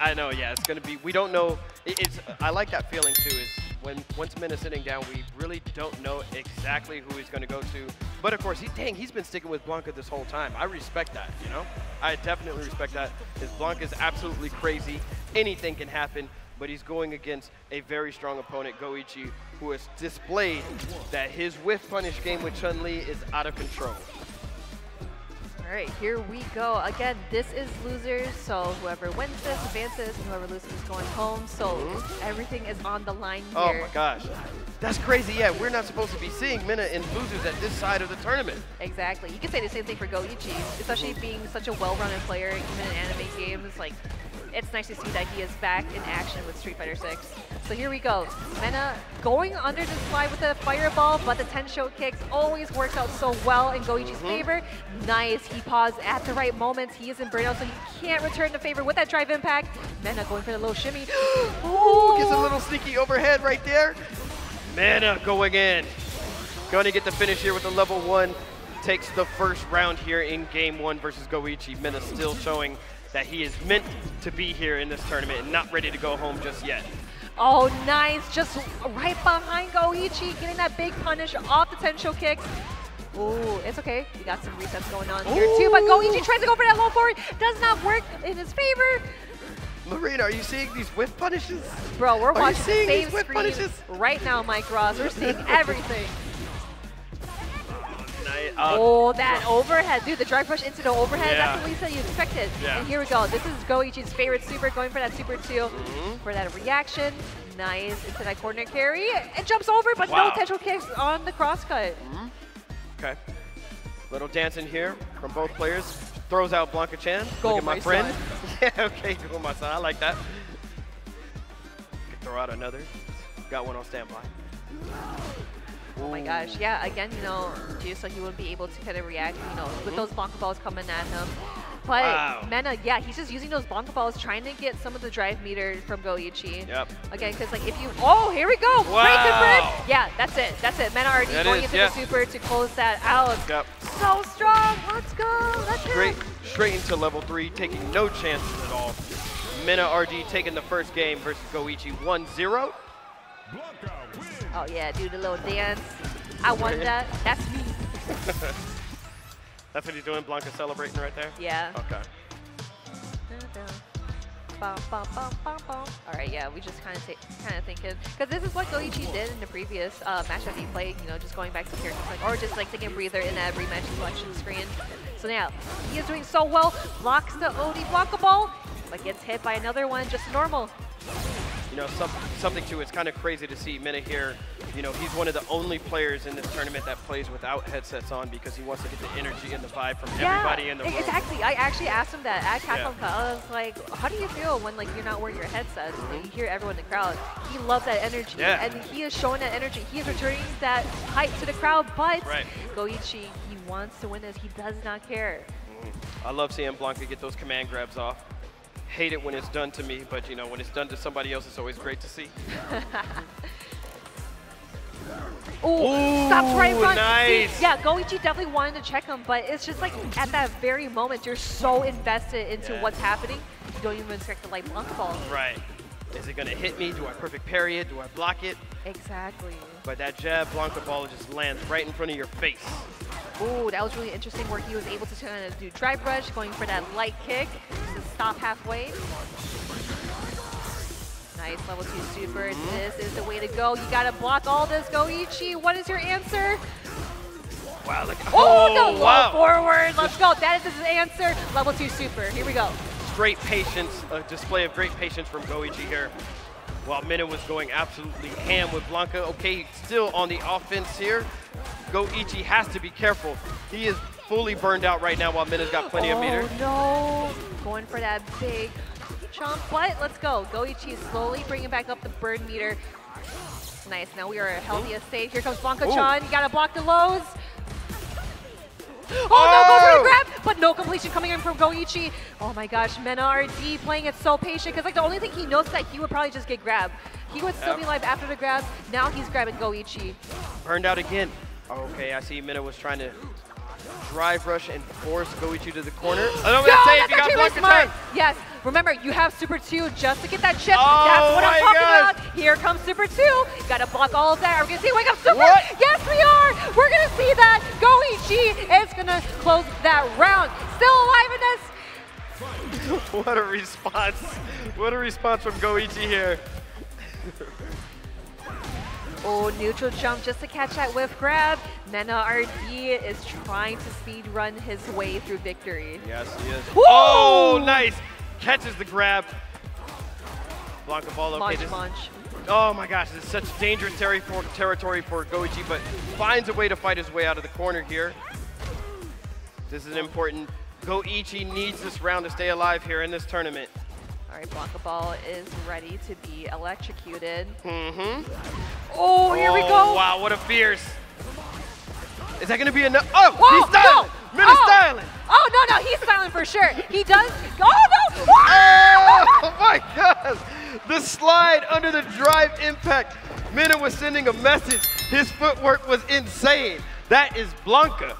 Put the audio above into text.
I, know, yeah. It's going to be, we don't know, it, it's, I like that feeling too, is when once Min is sitting down, we really don't know exactly who he's going to go to. But of course, he, dang, he's been sticking with Blanka this whole time. I respect that, you know? I definitely respect that. Blanka is absolutely crazy. Anything can happen, but he's going against a very strong opponent, Goichi, who has displayed that his whiff punish game with Chun-Li is out of control. All right, here we go. Again, this is losers, so whoever wins this advances, and whoever loses is going home. So mm -hmm. everything is on the line here. Oh my gosh. That's crazy. Yeah, we're not supposed to be seeing Mena in losers at this side of the tournament. Exactly. You can say the same thing for Goichi, especially being such a well-rounded player, even in anime games. Like, it's nice to see that he is back in action with Street Fighter 6. So here we go. Mena going under the slide with the fireball, but the Tensho kicks always works out so well in Goichi's mm -hmm. favor. Nice, he paused at the right moment. He is in burnout, so he can't return the favor with that drive impact. Mena going for the little shimmy. Ooh, gets a little sneaky overhead right there. Mena going in. Going to get the finish here with a level one. Takes the first round here in game one versus Goichi. Mena still showing that he is meant to be here in this tournament and not ready to go home just yet. Oh, nice. Just right behind Goichi, getting that big punish off the Tensho kicks. Ooh, it's okay. We got some resets going on Ooh. here too, but Goichi tries to go for that low forward. Does not work in his favor. Marina, are you seeing these whiff punishes? Bro, we're are watching the same screen punishes? right now, Mike Ross. We're seeing everything. Uh, oh, that overhead. Dude, the drive push into the overhead, yeah. that's what Lisa you expected. Yeah. And here we go. This is Goichi's favorite super, going for that super 2 mm -hmm. for that reaction. Nice into that corner carry. It jumps over, but wow. no potential kicks on the crosscut. Mm -hmm. Okay. Little dancing here from both players. Throws out Blanka Chan. Go, Look at my, my friend. yeah, okay, go my son. I like that. Throw out another. Got one on standby. Oh my gosh, yeah, again, you know, just so he would be able to kind of react, you know, with mm-hmm. those Blanka balls coming at him. But wow. Mena, yeah, he's just using those Blanka balls, trying to get some of the drive meter from Goichi. Yep. Again, because like if you, oh, here we go, wow. Yeah, that's it, that's it. Mena already that going is, into yeah. the super to close that out. Yep. So strong, let's go, that's straight, Straight into level three, taking no chances at all. Mena RD taking the first game versus Goichi 1-0. Oh yeah, do the little dance. I want that. That's me. That's what he's doing, Blanka celebrating right there? Yeah. Okay. All right, yeah, we just kind of kind of thinking because this is what Goichi did in the previous uh, match that he played. You know, just going back to characters like, or just like taking a breather in that rematch selection screen. So now he is doing so well, blocks the OD Blanka ball, but gets hit by another one, just normal you know, some, something too, it's kind of crazy to see Mena here. You know, he's one of the only players in this tournament that plays without headsets on because he wants to get the energy and the vibe from yeah, everybody in the room. Exactly. I actually asked him that at Capcom yeah. I was like, how do you feel when like you're not wearing your headsets mm -hmm. and you hear everyone in the crowd? He loves that energy. Yeah. And he is showing that energy. He is returning that hype to the crowd, but right. Goichi, he wants to win this. He does not care. Mm -hmm. I love seeing Blanka get those command grabs off hate it when it's done to me, but you know, when it's done to somebody else, it's always great to see. Ooh, stops right in front. Nice. See, yeah, Goichi definitely wanted to check him, but it's just like at that very moment, you're so invested into yeah. what's happening, you don't even expect the light Blanka ball. Right. Is it going to hit me? Do I perfect parry it? Do I block it? Exactly. But that jab Blanka ball just lands right in front of your face. Ooh, that was really interesting where he was able to kind of do drive rush, going for that light kick to stop halfway. Nice level two super. Mm -hmm. This is the way to go. You gotta block all this, Goichi. What is your answer? Wow, look. Oh, oh no, wow. forward. Let's go. That is his answer. Level two super. Here we go. Great patience, a display of great patience from Goichi here. While Mena was going absolutely ham with Blanka. Okay, still on the offense here. Goichi has to be careful. He is fully burned out right now while Mena's got plenty oh, of meter. Oh no. Going for that big chomp, but let's go. Goichi slowly bringing back up the burn meter. Nice, now we are a healthy state. Here comes Blanka-chan. You gotta block the lows. Oh, oh, no, go for the oh! grab, but no completion coming in from Goichi. Oh my gosh, Mena RD playing it so patient because like the only thing he knows is that he would probably just get grabbed. He would still yep. be alive after the grab. Now he's grabbing Goichi. Burned out again. Okay, I see Mena was trying to drive rush and force Goichi to the corner. I don't Yo, want to say if you got actually really time. Yes, remember, you have Super 2 just to get that chip. Oh that's what oh I'm talking God. about. Here comes Super 2. Gotta block all of that. Are we gonna see Wake Up Super? What? Yes, we are. We're gonna see that. Goichi is gonna close that round. Still alive in this. What a response. What a response from Goichi here. Oh, neutral jump just to catch that whiff grab. Mena RD is trying to speed run his way through victory. Yes, he is. Woo! Oh, nice. Catches the grab. Blanka ball okay. Munch, this- Oh my gosh, this is such dangerous for, territory for Goichi, but finds a way to fight his way out of the corner here. This is important. Goichi needs this round to stay alive here in this tournament. All right, Blanka Ball is ready to be electrocuted. Mm-hmm. Oh, here we Oh, go. Wow, what a fierce. Is that going to be enough? Oh, Whoa, he's styling. no. Minute oh. styling. Oh, no, no, he's styling for sure. He does. Oh, no. Oh my God! The slide under the drive impact. Mena was sending a message. His footwork was insane. That is Blanka